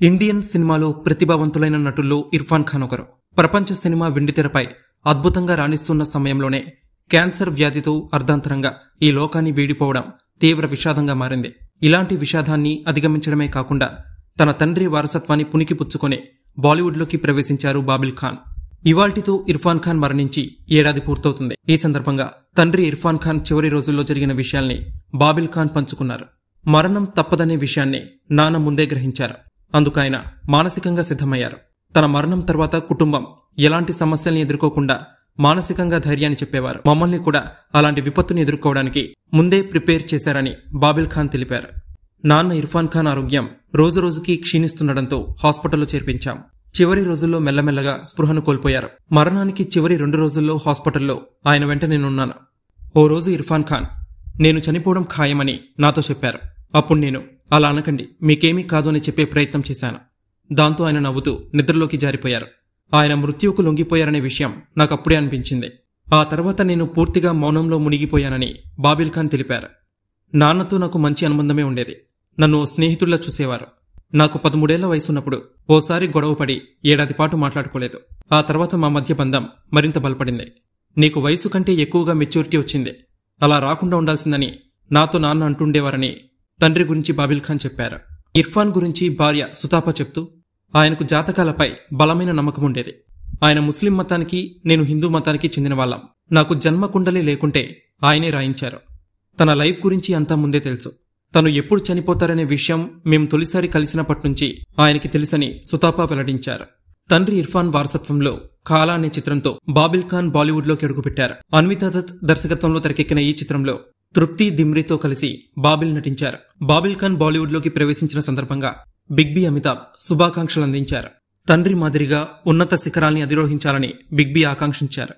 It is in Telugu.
ఇండియన్ సినిమాలో ప్రతిభావంతులైన నటుల్లో ఇర్ఫాన్ ఖాన్ ఒకరు. ప్రపంచ సినిమా వెండితెరపై అద్భుతంగా రాణిస్తున్న సమయంలోనే క్యాన్సర్ వ్యాధితో అర్ధాంతరంగా ఈ లోకాన్ని వీడిపోవడం తీవ్ర విషాదంగా మారింది. ఇలాంటి విషాదాన్ని అధిగమించడమే కాకుండా తన తండ్రి వారసత్వాన్ని పుణికిపుచ్చుకొని బాలీవుడ్లోకి ప్రవేశించారు బాబిల్ ఖాన్. ఇవాల్టితో ఇర్ఫాన్ ఖాన్ మరణించి ఏడాది పూర్తవుతుంది. ఈ సందర్భంగా తండ్రి ఇర్ఫాన్ ఖాన్ చివరి రోజుల్లో జరిగిన విషయాల్ని బాబిల్ ఖాన్ పంచుకున్నారు. మరణం తప్పదనే విషయాన్ని నాన్న ముందే గ్రహించారు. అందుకైన మానసికంగా సిద్ధమయ్యారు. తన మరణం తర్వాత కుటుంబం ఎలాంటి సమస్యల్ని ఎదుర్కోకుండా మానసికంగా ధైర్యాన్ని చెప్పేవారు. మమ్మల్ని కూడా అలాంటి విపత్తుని ఎదుర్కోవడానికి ముందే ప్రిపేర్ చేశారని బాబిల్ ఖాన్ తెలిపారు. నాన్న ఇర్ఫాన్ ఖాన్ ఆరోగ్యం రోజురోజుకి క్షీణిస్తుండటంతో హాస్పిటల్లో చేర్పించాం. చివరి రోజుల్లో మెల్లమెల్లగా స్పృహను కోల్పోయారు. మరణానికి చివరి రెండు రోజుల్లో హాస్పిటల్లో ఆయన వెంట నేనున్నాను. ఓ రోజు ఇర్ఫాన్ ఖాన్ నేను చనిపోవడం ఖాయమని నాతో చెప్పారు. అప్పుడు నేను అలా అనకండి మీకేమీ కాదు అని చెప్పే ప్రయత్నం చేశాను. దాంతో ఆయన నవ్వుతూ నిద్రలోకి జారిపోయారు. ఆయన మృత్యువుకు లొంగిపోయారనే విషయం నాకప్పుడే అనిపించింది. ఆ తర్వాత నేను పూర్తిగా మౌనంలో మునిగిపోయానని బాబిల్ ఖాన్ తెలిపారు. నాన్నతో నాకు మంచి అనుబంధమే ఉండేది. నన్ను ఓ స్నేహితుల్లా చూసేవారు. నాకు పదమూడేళ్ళ వయసున్నప్పుడు ఓసారి గొడవపడి ఏడాది పాటు మాట్లాడుకోలేదు. ఆ తర్వాత మా మధ్య బంధం మరింత బలపడింది. నీకు వయసు కంటే ఎక్కువగా మెచ్యూరిటీ వచ్చింది. అలా రాకుండా ఉండాల్సిందని నాతో నాన్న అంటుండేవారని తండ్రి గురించి బాబిల్ ఖాన్ చెప్పారు. ఇర్ఫాన్ గురించి భార్య సుతాప చెప్తూ ఆయనకు జాతకాలపై బలమైన నమ్మకం ఉండేది. ఆయన ముస్లిం మతానికి నేను హిందూ మతానికి చెందిన వాళ్ళం నాకు జన్మకుండలి లేకుంటే ఆయనే రాయించారు. తన లైఫ్ గురించి అంతా ముందే తెలుసు. తను ఎప్పుడు చనిపోతారనే విషయం మేం తొలిసారి కలిసినప్పటి నుంచి ఆయనకి తెలుసని సుతాపా వెల్లడించారు. తండ్రి ఇర్ఫాన్ వారసత్వంలో ఖాలా అనే చిత్రంతో బాబిల్ ఖాన్ బాలీవుడ్లోకి అడుగుపెట్టారు. అన్వితా దత్ దర్శకత్వంలో తెరకెక్కిన ఈ చిత్రంలో తృప్తి దిమ్రితో కలిసి బాబిల్ నటించారు. బాబిల్ ఖాన్ బాలీవుడ్లోకి ప్రవేశించిన సందర్భంగా బిగ్ బి అమితాబ్ శుభాకాంక్షలు అందించారు. తండ్రి మాదిరిగా ఉన్నత శిఖరాల్ని అధిరోహించాలని బిగ్ బి ఆకాంక్షించారు.